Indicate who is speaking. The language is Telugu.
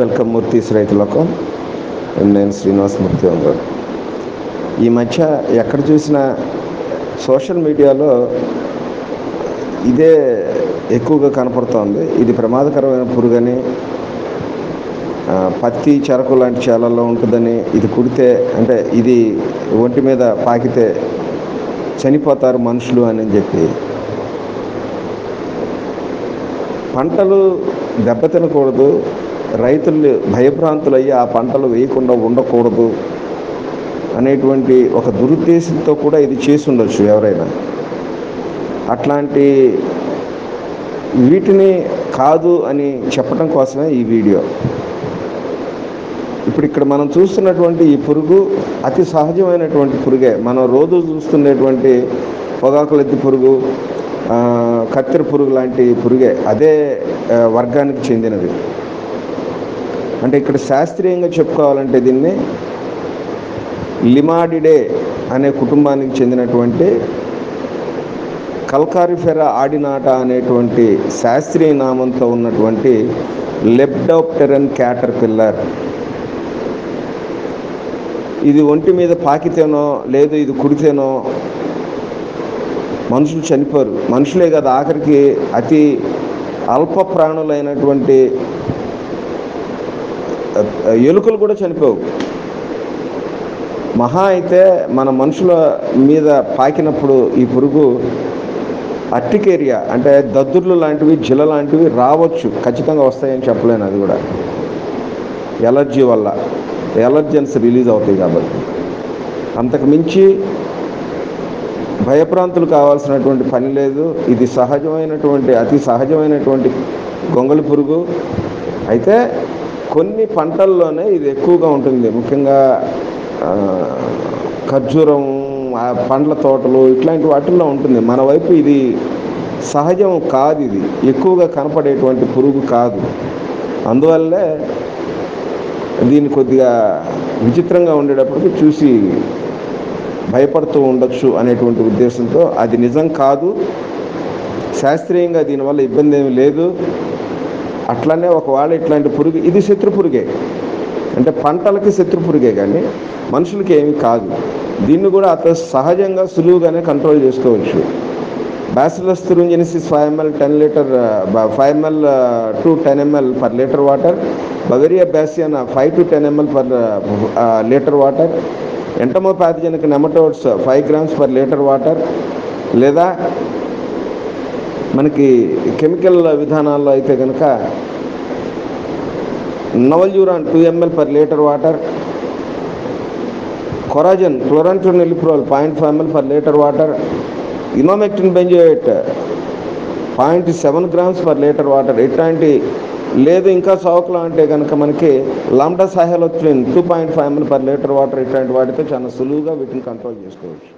Speaker 1: వెల్కమ్ మూర్తీస్ రైతులకు నేను శ్రీనివాసమూర్తి మూర్తి ఈ మధ్య ఎక్కడ చూసినా సోషల్ మీడియాలో ఇదే ఎక్కువగా కనపడుతోంది. ఇది ప్రమాదకరమైన పురుగని పత్తి చెరకు లాంటి చేలల్లో ఉంటుందని ఇది కుడితే అంటే ఇది ఒంటి మీద పాకితే చనిపోతారు మనుషులు అని చెప్పి. పంటలు దెబ్బతినకూడదు రైతులు భయభ్రాంతులయ్యి ఆ పంటలు వేయకుండా ఉండకూడదు అనేటువంటి ఒక దురుద్దేశంతో కూడా ఇది చేసి ఉండొచ్చు ఎవరైనా. అట్లాంటి వీటిని కాదు అని చెప్పడం కోసమే ఈ వీడియో. ఇప్పుడు ఇక్కడ మనం చూస్తున్నటువంటి ఈ పురుగు అతి సహజమైనటువంటి పురుగే. మనం రోజు చూస్తున్నటువంటి పొగాకులెత్తి పురుగు కత్తెర పురుగు లాంటి పురుగే. అదే వర్గానికి చెందినది. అంటే ఇక్కడ శాస్త్రీయంగా చెప్పుకోవాలంటే దీన్ని లిమాడిడే అనే కుటుంబానికి చెందినటువంటి కల్కారిఫెరా ఆడినాట అనేటువంటి శాస్త్రీయ నామంతో ఉన్నటువంటి లెప్డోప్టెరన్ క్యాటర్ పిల్లర్ ఇది ఒంటి మీద పాకితేనో లేదు ఇది కుడితేనో మనుషులు చనిపోరు. మనుషులే కదా ఆఖరికి అతి అల్ప ప్రాణులైనటువంటి ఎలుకలు కూడా చనిపోవు. మహా అయితే మన మనుషుల మీద పాకినప్పుడు ఈ పురుగు అట్టికేరియా అంటే దద్దుర్లు లాంటివి జిల లాంటివి రావచ్చు. ఖచ్చితంగా వస్తాయని చెప్పలేను అది కూడా. ఎలర్జీ వల్ల. ఎలర్జెన్స్ రిలీజ్ అవుతాయి కాబట్టి. అంతకు మించి భయప్రాంతులు కావాల్సినటువంటి పని లేదు. ఇది సహజమైనటువంటి అతి సహజమైనటువంటి గొంగళి పురుగు. అయితే కొన్ని పంటల్లోనే ఇది ఎక్కువగా ఉంటుంది. ముఖ్యంగా ఖర్జూరం పండ్ల తోటలు ఇట్లాంటి వాటిల్లో ఉంటుంది. మన వైపు ఇది సహజం కాదు ఇది. ఎక్కువగా కనపడేటువంటి పురుగు కాదు. అందువల్లే దీన్ని కొద్దిగా విచిత్రంగా ఉండేటప్పటికి చూసి భయపడుతూ ఉండొచ్చు అనేటువంటి ఉద్దేశంతో అది నిజం కాదు. శాస్త్రీయంగా దీనివల్ల ఇబ్బంది ఏమి లేదు. అట్లనే ఒకవేళ ఇట్లాంటి పురుగు ఇది శత్రు పురుగే. అంటే పంటలకి శత్రు పురుగే కానీ మనుషులకి ఏమి కాదు. దీన్ని కూడా అతను సహజంగా సులువుగానే కంట్రోల్ చేసుకోవచ్చు. Bacillus thuringiensis five ML ten litre five ML to ten ML per litre water Beauveria bassiana five to ten ML per litre water entomopathogenic nematodes five grams per litre water లేదా మనకి కెమికల్ విధానాల్లో అయితే కనుక novaluron two ML per litre water Coragen chlorantraniliprole point five ML per litre water emamectin benzoate point seven grams per litre water. ఇట్లాంటి లేదు ఇంకా చౌకలో అంటే కనుక మనకి lambda cyhalothrin two point five ML per litre water ఇట్లాంటి వాటితో చాలా సులువుగా వీటిని కంట్రోల్ చేసుకోవచ్చు.